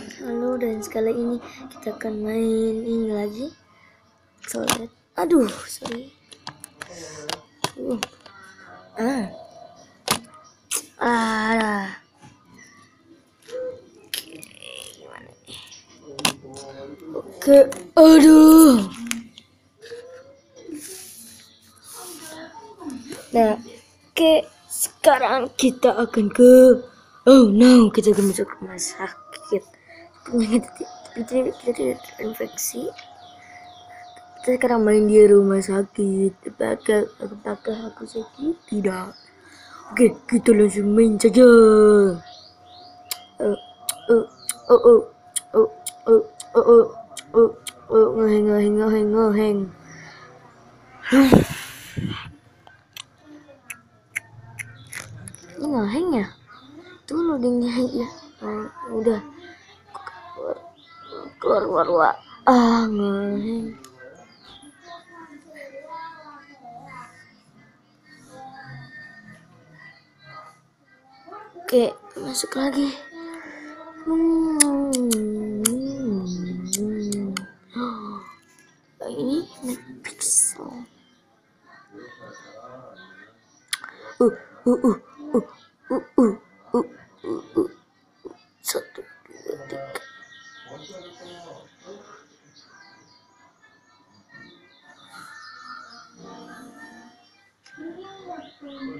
Halo dan sekali ini kita akan main ini lagi. Soalnya, aduh, sorry. Uh. Ah. Ah. Oke? Oke, aduh. Nah, oke, sekarang kita akan ke Oh no, kita akan masuk rumah sakit. Kita tidak terinfeksi. Kita sekarang main di rumah sakit. Apakah apakah aku sakit? Tidak. Oke, kita langsung main saja. Oh, oh, oh, oh, oh, oh, oh, oh, oh, ngeheng, ngeheng, ngeheng, ngeheng. Ini ngeheng ya? Tuh lo ngeheng ya. Udah keluar keluar keluar. Ah ngering oke masuk lagi. Hmm. oh, ini pixel. Uh uh uh uh uh uh uh.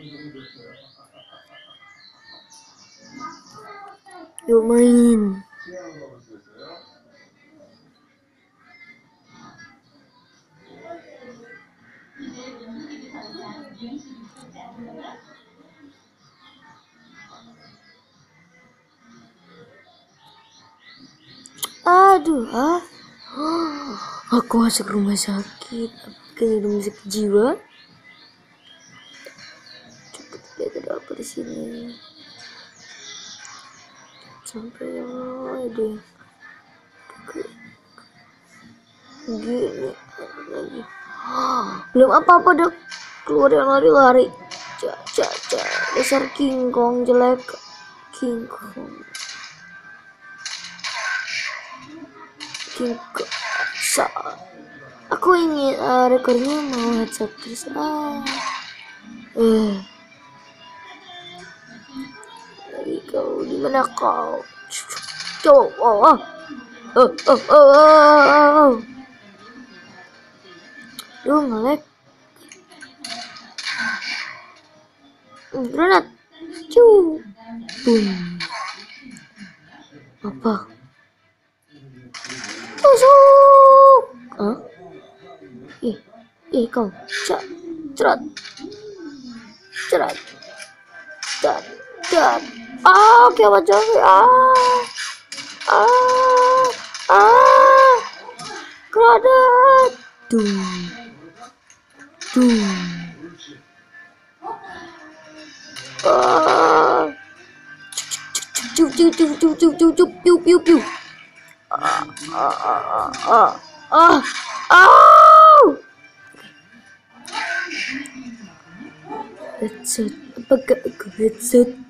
Yuk. Aduh, ah. Aku masuk rumah sakit. Ke rumah sakit jiwa. Di sini. Sampai yang ada yang gini lagi. Belum apa-apa udah keluar yang lari-lari. Cak, cak, cak. Dasar King Kong jelek. King Kong. King Kong. Aku ingin uh, rekornya mau headset terus. Ah. Eh. gonna go. Oh, oh, oh, oh, oh. Duh, ngelag. Granat. Cu. Boom. Apa? Tusuk. Hah? Ih, ih kau. Cerat. Cerat. Cerat. Cerat. Ah, kiamat jangkrik. Ah. Ah. Ah. Granat. Dung. Dung. Ah. Cup cup cup cup cup cup cup piu piu piu. Ah ah ah ah ah ah. kebecut apa ke kebecut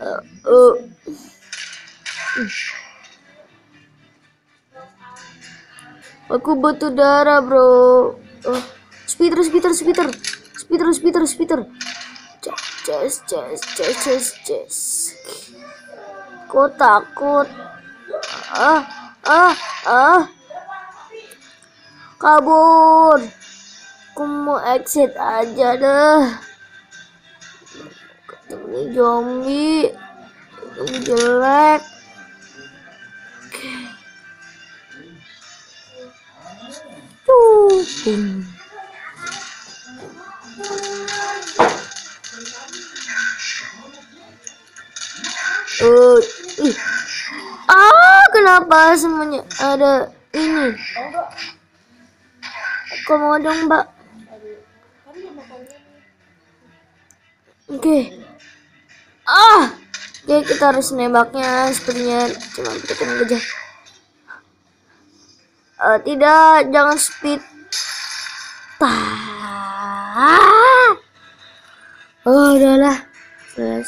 uh, uh. aku butuh darah bro. Uh. speeder speeder speeder. Speeder speeder speeder. Chest chest chest chest chest aku takut? Ah ah ah. Kabur. Aku mau exit aja deh. Ketemu zombie. Zombie jelek. Tuh. Uh, ih. Ah, kenapa semuanya ada ini? Aku mau dong, Mbak. Oke. Ah, oke kita harus nembaknya sepertinya cuma bikin aja. Uh, tidak, jangan speed. Tah. Oh, udahlah. Selesai.